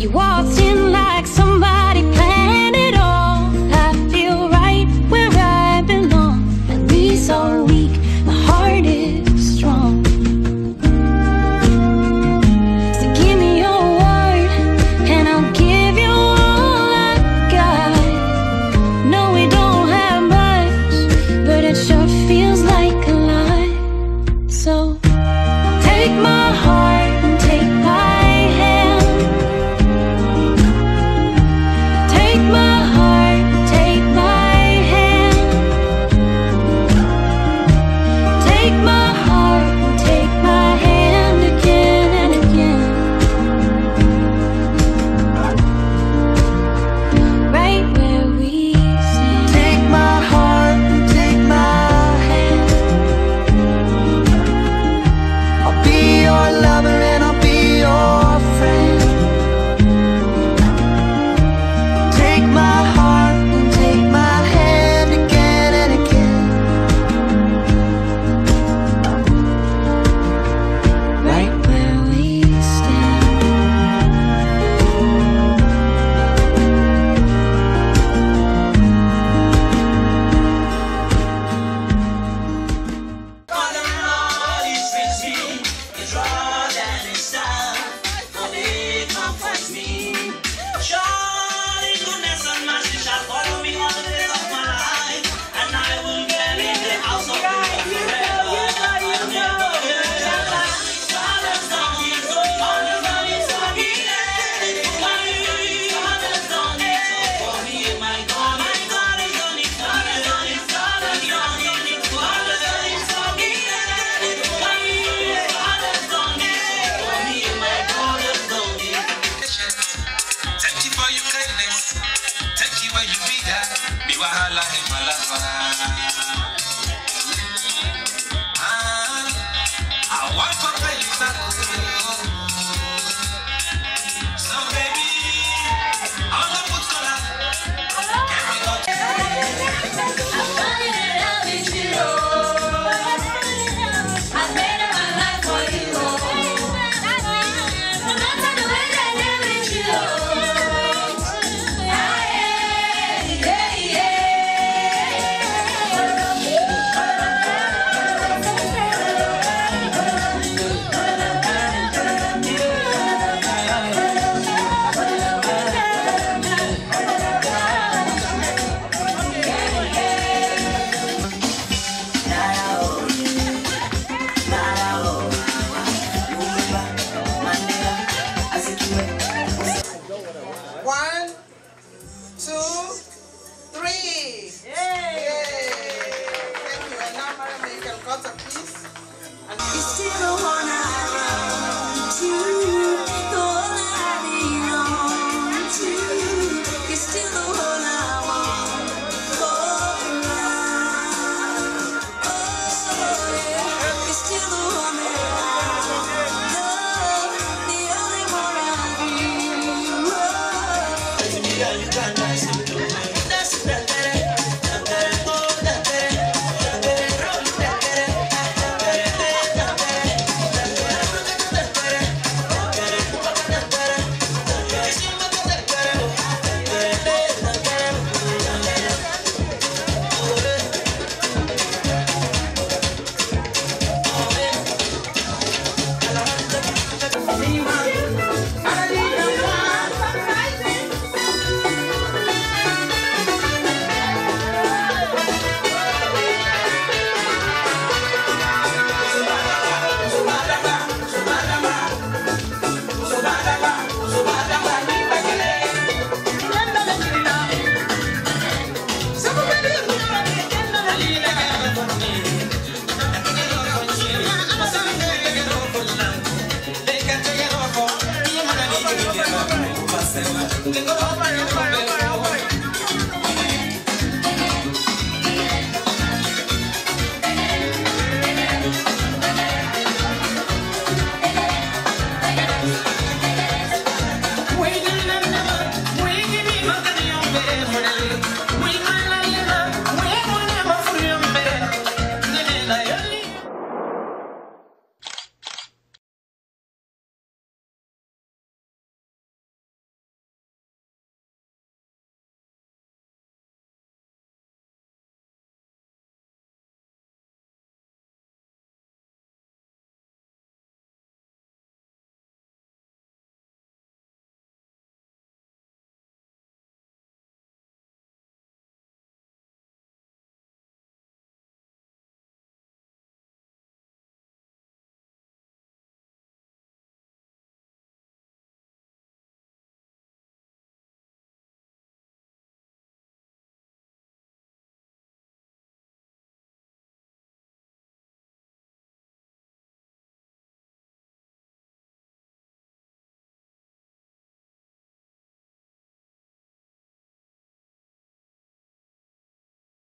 You walked in